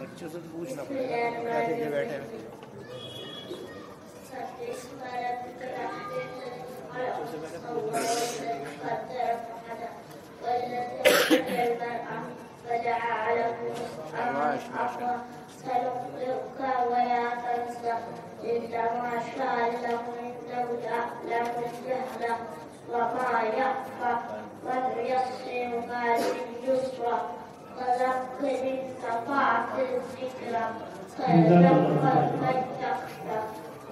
बच्चों से तो पूछना पड़ेगा कैसे के बैठे हैं فدعا له أمر سنقرئك ولا تنسى إلا ما شاء الله إنه يعلم الجهل وما يخفى ونيسرك لليسرى فذكر إن نفعت الذكرى فذكر من يخشى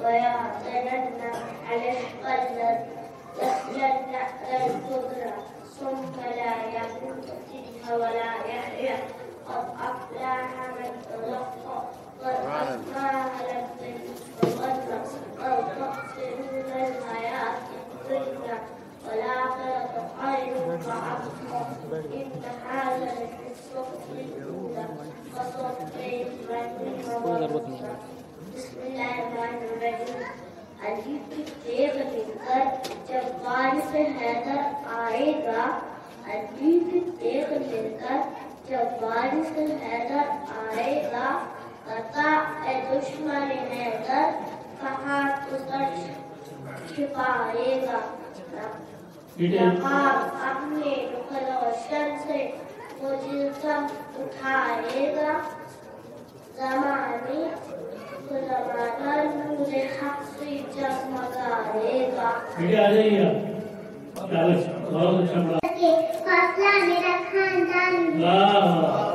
ويعتدن على القلب يسلن الكبرى ثم لا يموت فيها ولا يحيا قد أفلح من تزكى قد أفلح من تزكى قد تؤثرون الحياة الدنيا والآخرة خير وأبقى إن هذا جب وارث حیدر آئے گا جب وارث حیدر آئے گا۔ دشمن حیدر اپنے روشن سے مجھے سب اٹھائے گا زمانے زمانہ نور حق سے جگمگائے گا بیٹے آ جائیے آپ بہت اچھا پڑھا فاصلہ میرا خاندان واہ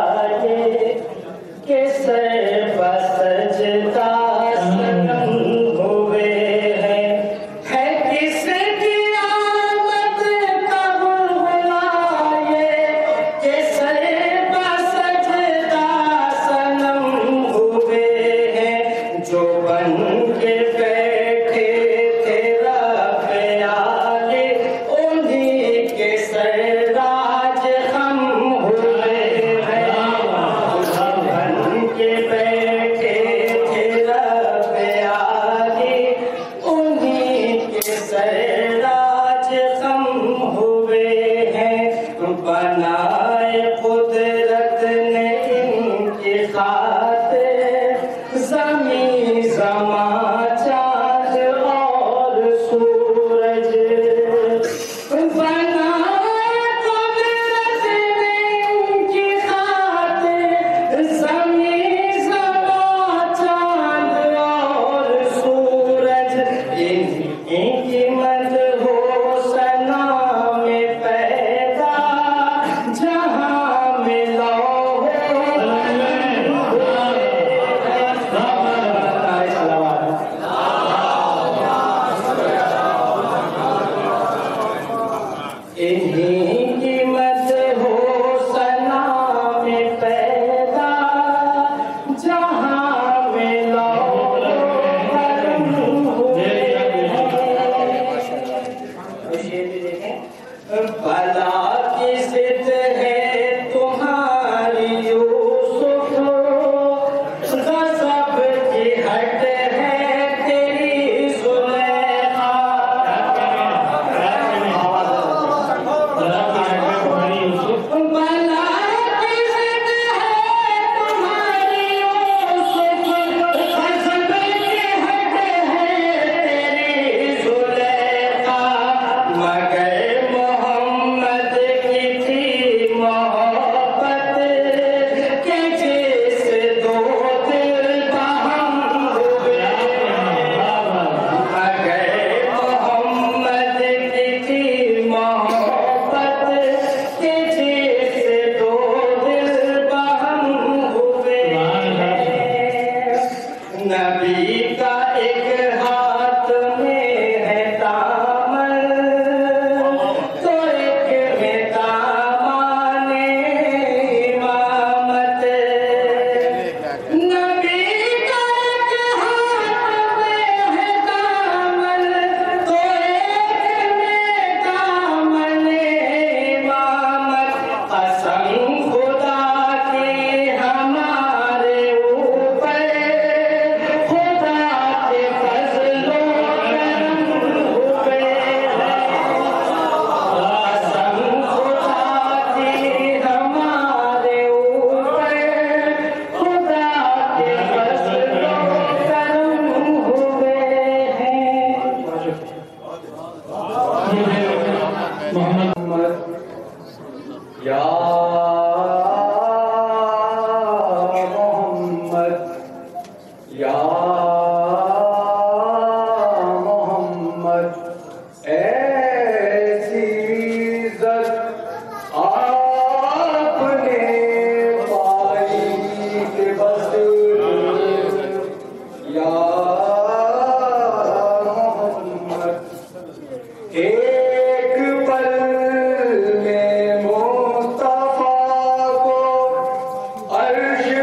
Hallelujah.